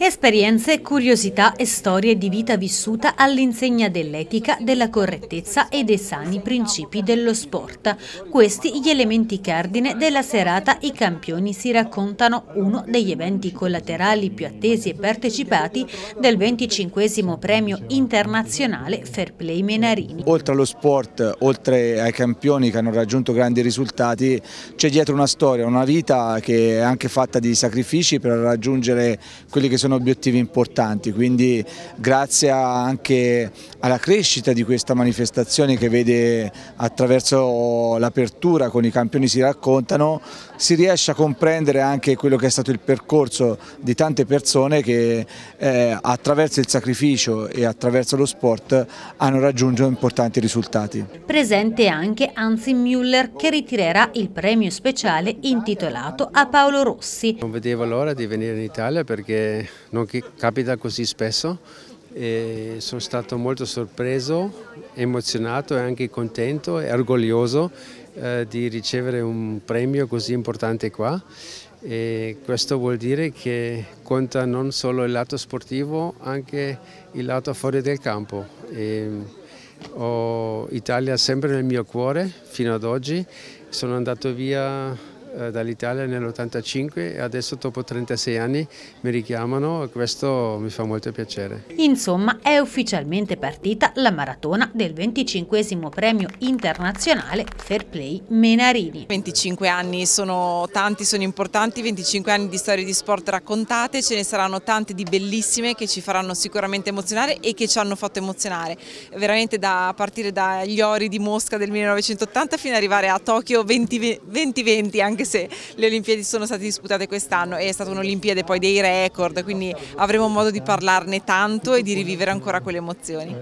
Esperienze, curiosità e storie di vita vissuta all'insegna dell'etica, della correttezza e dei sani principi dello sport. Questi gli elementi cardine della serata I campioni si raccontano, uno degli eventi collaterali più attesi e partecipati del 25 premio internazionale Fair Play Menarini. Oltre allo sport, oltre ai campioni che hanno raggiunto grandi risultati, c'è dietro una storia, una vita che è anche fatta di sacrifici per raggiungere quelli che sono sono obiettivi importanti, quindi grazie anche alla crescita di questa manifestazione che vede attraverso l'apertura con i campioni si raccontano, si riesce a comprendere anche quello che è stato il percorso di tante persone che eh, attraverso il sacrificio e attraverso lo sport hanno raggiunto importanti risultati. Presente anche Anzi Müller che ritirerà il premio speciale intitolato a Paolo Rossi. Non vedevo l'ora di venire in Italia perché non capita così spesso e sono stato molto sorpreso, emozionato e anche contento e orgoglioso eh, di ricevere un premio così importante qua e questo vuol dire che conta non solo il lato sportivo, anche il lato fuori del campo. E ho Italia sempre nel mio cuore fino ad oggi, sono andato via dall'Italia nell'85 e adesso dopo 36 anni mi richiamano e questo mi fa molto piacere. Insomma è ufficialmente partita la maratona del 25 premio internazionale Fair Play Menarini. 25 anni sono tanti, sono importanti, 25 anni di storie di sport raccontate, ce ne saranno tante di bellissime che ci faranno sicuramente emozionare e che ci hanno fatto emozionare, veramente da partire dagli ori di Mosca del 1980 fino ad arrivare a Tokyo 2020 anche anche se le Olimpiadi sono state disputate quest'anno e è stata un'Olimpiade poi dei record, quindi avremo modo di parlarne tanto e di rivivere ancora quelle emozioni.